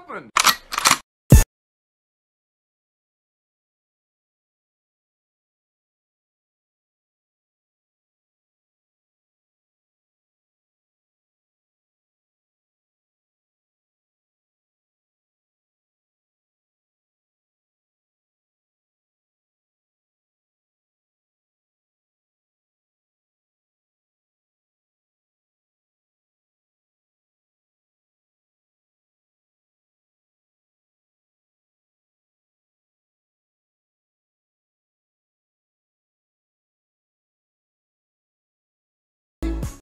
happened?